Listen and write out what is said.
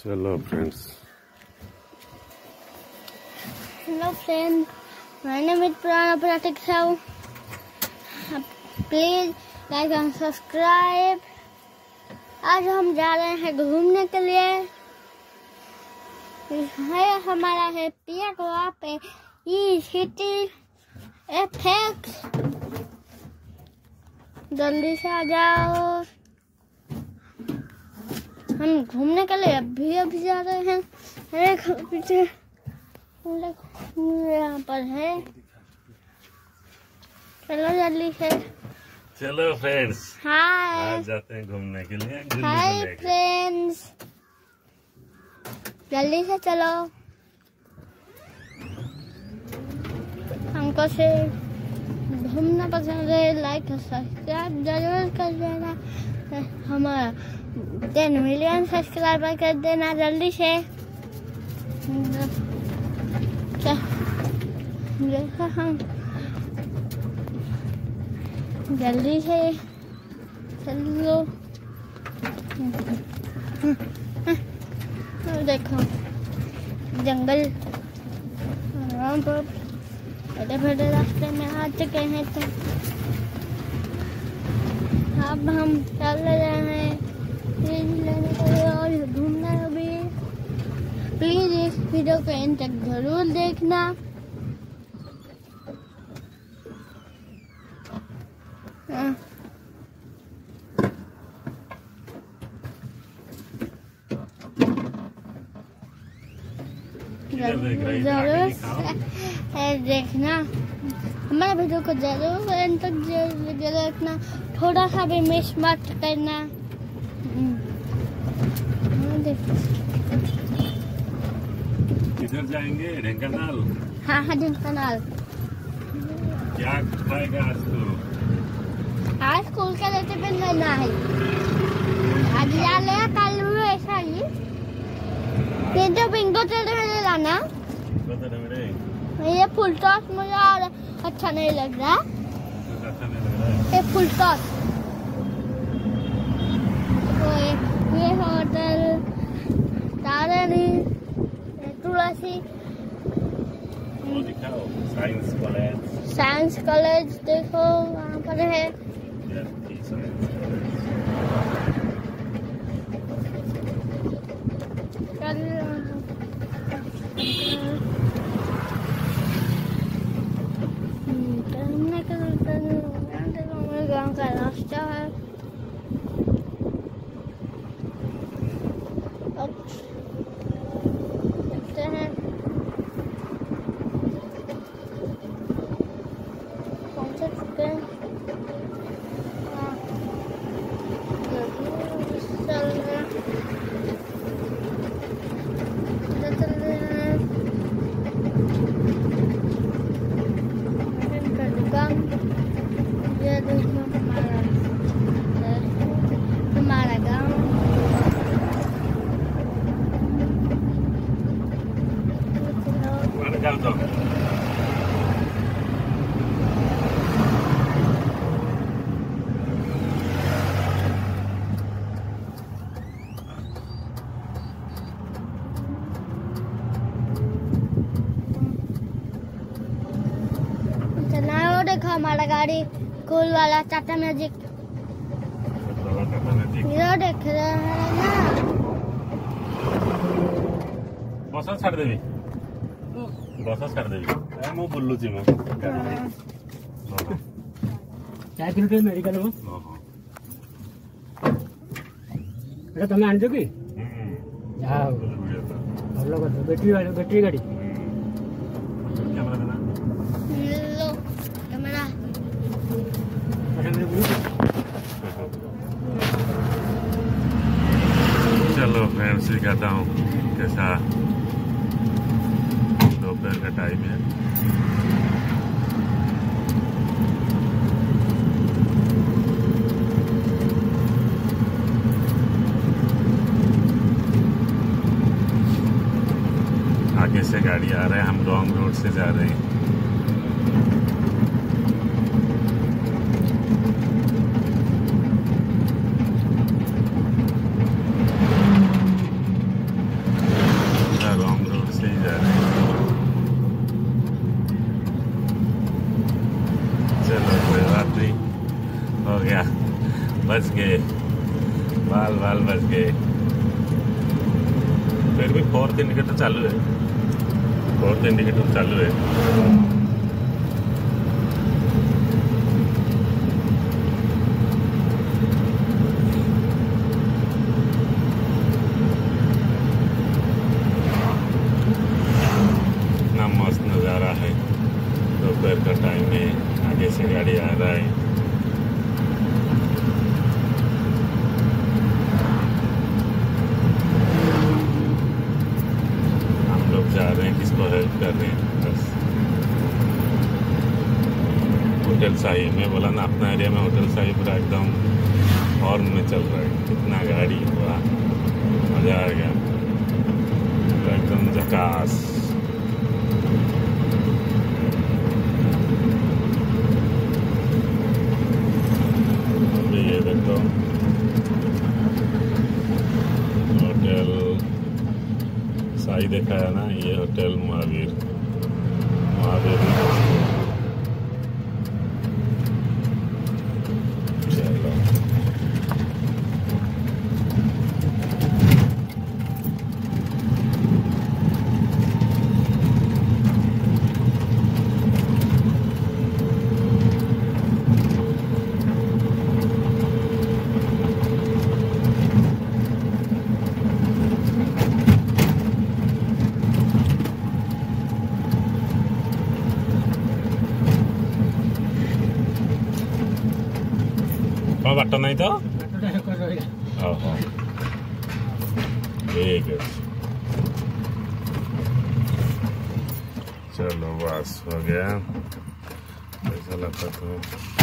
चलो friends hello friend my name is पुराना Pratik Sahu please like and subscribe आज हम जा रहे हैं घूमने के लिए। है, हमारा है पिया को पे। ई सिटी एफेक्स जल्दी से आ जाओ। हम घूमने के लिए अभी अभी जा रहे हैं। अरे पीछे हम लोग यहाँ पर है। चलो जल्दी से। चलो फ्रेंड्स हाय आज जाते हैं घूमने के लिए हाय फ्रेंड्स जल्दी से चलो। हमको से घूमना पसंद है लाइक और सब्सक्राइब ज़रूर कर देना। हमारा टेन मिलियन सब्सक्राइबर कर देना जल्दी से। हम। जल्दी से चलो। देखो। जंगल। बड़े रास्ते में आ चुके हैं तो अब हम चल रहे हैं चीज़ लेने के लिए और घूमना भी प्लीज़ इस वीडियो को एंड तक ज़रूर देखना हाँ। है? ज़रूर है देखना हमारे वीडियो को ज़रूर एंड तक ज़रूर देखना थोड़ा सा भी मिस मत करना। हम्म। हाँ। किधर जाएँगे? ढेंकानाल हाँ हाँ ढेंकानाल क्या खाएगा आज तो? आज स्कूल का रहते पे लेना है। आज जा ले कल भी ऐसा ही। ये जो बिंगो चले में लाना ये फुल टॉस मुझे और अच्छा नहीं लग रहा। अच्छा नहीं लग रहा है। एक फुल टॉस। तो ये, ये होटल तारानी ये तुलसी। साइंस कॉलेज साइंस कॉलेज देखो वहाँ पर है विद्यार्थी साइंस कॉलेज चल हमने हमारे गाँव का रास्ता है अब देखते हैं पहुँच चुके हैं हाँ। चल रहे हैं चल रहे हैं इनका दुकान ये देखो हमारा हमारा गाँव माने जाओ तो चला वो देखो हमारा गाड़ी कूल वाला टाटा मैजिक ये देख रहे हैं ना। बस छाड़ देबी हाँ। बस छाड़ देबी मो बुल्लू जी मो। चाय पीने पे मेडिकल हो। এটা তুমি আনছো কি যাও ভালো কথা ব্যাটারি ব্যাটারি গাড়ি ক্যামেরা चलो फ्रेंड्स दिखाता हूँ कैसा दोपहर का टाइम है। आगे से गाड़ी आ रहा है, हम रॉन्ग रोड से जा रहे हैं। बच गए। बाल बाल बच गए। फिर भी फोर्थ इंडिकेटर चालू है। फोर्थ इंडिकेटर चालू है। मस्त नज़ारा है। दोपहर का टाइम है। आगे से गाड़ी आ रहा है हम लोग जा रहे हैं किसको हेल्प कर रहे हैं बस होटल साहिब मैं बोला ना अपना एरिया में होटल साहिब पूरा एकदम हॉर्न में चल रहा है कितना गाड़ी हुआ मज़ा आ गया एकदम झकास अभी ये देखो होटल साई देखा है ना ये होटल महावीर। महावीर चलो କ'ଣ ବାଟ ନାହିଁ ତ ବାଟଟା ହେକର ରହିଲା ଓହୋ ଠିକ ଅଛି चलो बस हो गया ऐसा लगता था